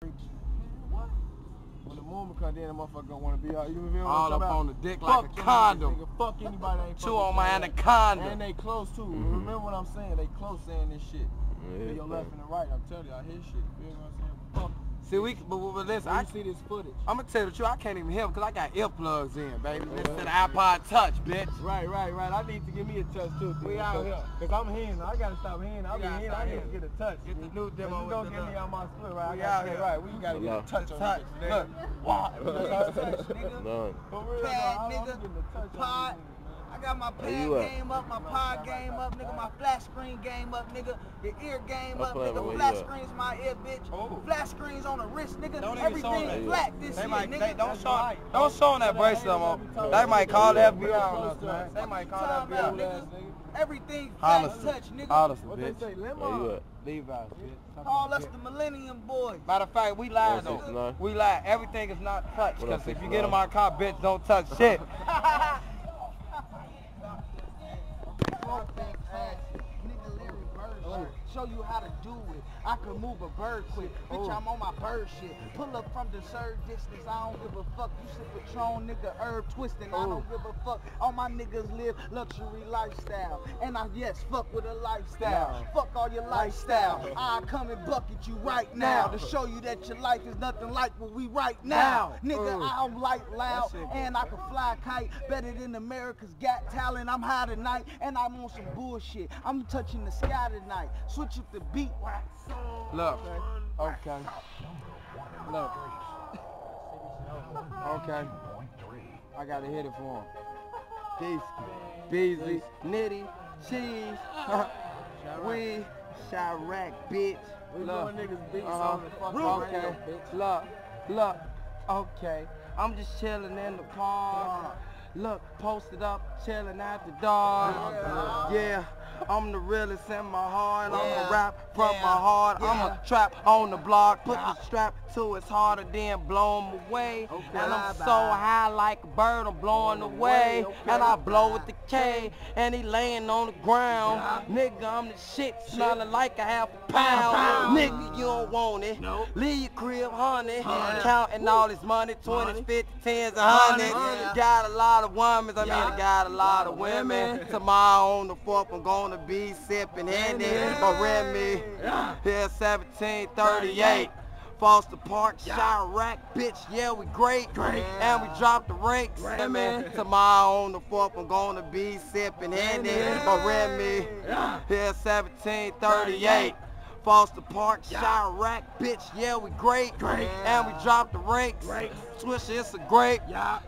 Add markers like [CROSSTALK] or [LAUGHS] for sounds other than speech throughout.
What? When the moment comes in, the motherfucker gonna wanna be all, you feel All up on the dick Fuck like a condom. Nigga. Fuck anybody ain't fucking on my anaconda. And they close too. Mm-hmm. Remember what I'm saying? They close saying this shit. Yeah, your left and the right. I'm telling you, I hear shit. You feel what I'm saying? Fuck. See, we, but, but, but listen, I, see this footage. I'm gonna tell you the truth, I can't even hear because I got earplugs in, baby. Oh, listen to the iPod Touch, bitch. Right, right, right. I need to give me a touch too. We dude. out here. Cause I'm hearing. I gotta stop hearing. I've You been gotta hearing. I need to get a touch. Get the new But demo You don't the get me on my split, right? I We gotta out get here. right. We gotta get a touch on Touch, this nigga. Look. Wow. That's all None. For real, Pad, though, I'm- I'm nigga. getting a touch on Pod. Got my Where pad game up, my pod game up, nigga, my flat screen game up, nigga, the ear game I'm up, nigga, where flat screen's my ear, bitch. Oh. Flat screen's on the wrist, nigga. Don't show Everything that. flat this They year, might, nigga. they, don't show, right. don't show them that bracelet on. They might call the FBI on us, man. They might call the Talking about, FBI. nigga. Everything Holla, flat touch, nigga. holla, What they say? Where Limo. Levi's, bitch. Call us the Millennium Boys. Matter of fact, we lied One six though. We lied. Everything is not touched. Because if you get in nine? my car, bitch, don't touch shit. [LAUGHS] Show you how to do it. I can move a bird quick. Bitch, I'm on my bird shit. Pull up from the third distance. I don't give a fuck. You sip Patron, nigga, herb twisting. I don't give a fuck. All my niggas live luxury lifestyle. And I, yes, fuck with a lifestyle. Fuck all your lifestyle. I come and bucket you right now to show you that your life is nothing like what we right now. Nigga, I'm light loud and I can fly a kite better than America's Got Talent. I'm high tonight and I'm on some bullshit. I'm touching the sky tonight. Switch up the beat. Look. Okay. Look. Okay. I gotta hit it for him. Peace. Beasley, Nitty, Cheese, [LAUGHS] we, Chiraq, bitch. We Look. niggas beats Uh-huh. on the fucking Okay. Look, look, okay. I'm just chilling in the park. Look, posted up, chilling at the dark. Yeah, I'm the realest in my heart. I'm Yeah. a rap from Yeah. my heart. I'm Yeah. a trap on the block. Put the strap to it's heart and then blow him away. And I'm so high like a bird, I'm blowing away. And I blow with the K, and he laying on the ground. Nigga, I'm the shit, smelling like a half a pound. Nigga, you don't want it. Leave your crib, honey. Counting all this money, 20s, 50s, 10s, and 100s. Honey. Got a lot of women, I mean, I got a lot of women. Tomorrow on the 4th, I'm gonna be sipping Henny or Remy. Here, 1738. Foster Park, Chiraq, bitch, yeah, we great. great. And we dropped the rakes. man. Tomorrow on the 4th, I'm gonna be sipping Henny or Remy. Here, 1738. Foster Park, Chiraq, bitch, yeah, we great. Great. And we dropped the rakes. Swisher, it's a grape.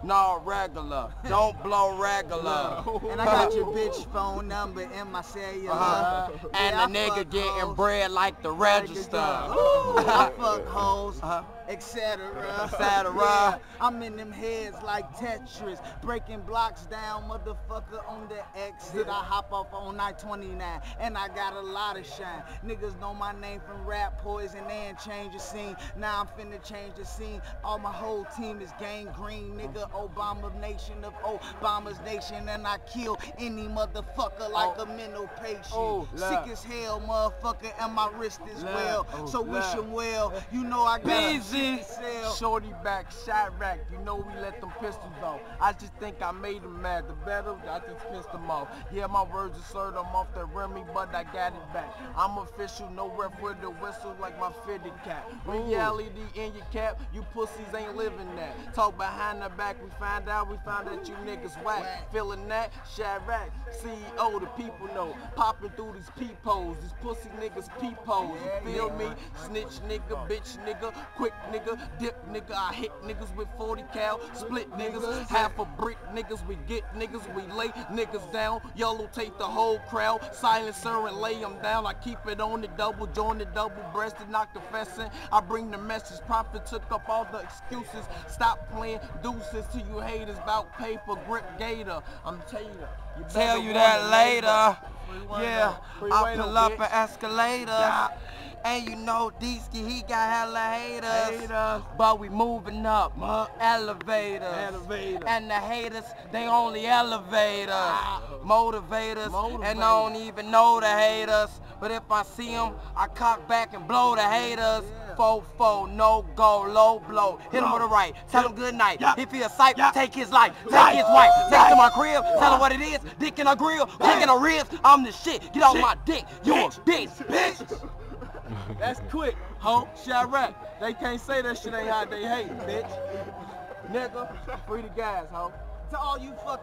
No, regular. Don't blow regular. And I got your [LAUGHS] bitch phone number in my cellular. Uh-huh. And Yeah, the I nigga getting hoes. bread like the register. I [LAUGHS] fuck hoes, Uh-huh. Etc. Etc.. Yeah, I'm in them heads like Tetris, breaking blocks down, motherfucker on the exit. I hop off on 929, and I got a lot of shine. Niggas know my name from rap poison and change the scene. Now I'm finna change the scene. All my whole team is gang green, nigga. Obama nation of Obama's nation, and I kill any motherfucker like a mental patient. Oh, Sick as hell, motherfucker, and my wrist is Love. well. Oh, So wish him well. You know I got Busy. Sell. Shorty back, shot rack. You know we let them pistols off. I just think I made them mad. The better, I just pissed them off. Yeah, my words asserted I'm off the Remy, but I got it back. I'm official, no rep with the whistle like my fitted cap. Reality in your cap, you pussies ain't living that. Talk behind the back, we find out, we found that you niggas whack. Feeling that, Chiraq, CEO, the people know. Popping through these peepholes, these pussy niggas peepholes. You feel me? Snitch nigga, bitch nigga, quick nigga, dip nigga. I hit niggas with 40 cal, split niggas, half a brick niggas. We get niggas, we lay niggas down. Yellow tape the whole crowd, silencer and lay them down. I keep it on the double, join the double breasted, not confessing. I bring the message, prophet took up all the excuses. Stop playing deuces to you haters about paper grip gator. I'm tell you, Tell you that run later. Yeah. I pull up an escalator. And you know Deeski, he got hella haters. Haters. But we moving up. Mu- Elevators. Elevators. And the haters, they only elevators. Motivators. And I don't even know the haters. But if I see them, I cock back and blow the haters. Fo fo, no go, low blow. Hit him with a right. Tell him good night. Yeah. If he a sight, Yeah. take his life. Take Right. his wife. Take Right. to my crib. Tell him what it is. Dick in a grill. Dick in a ribs. I'm the shit. Get off my dick. You a Bitch. bitch, bitch. [LAUGHS] That's quick, ho. Chiraq. They can't say that shit ain't how they hate, bitch. Nigga, free the guys, ho. To all you fucking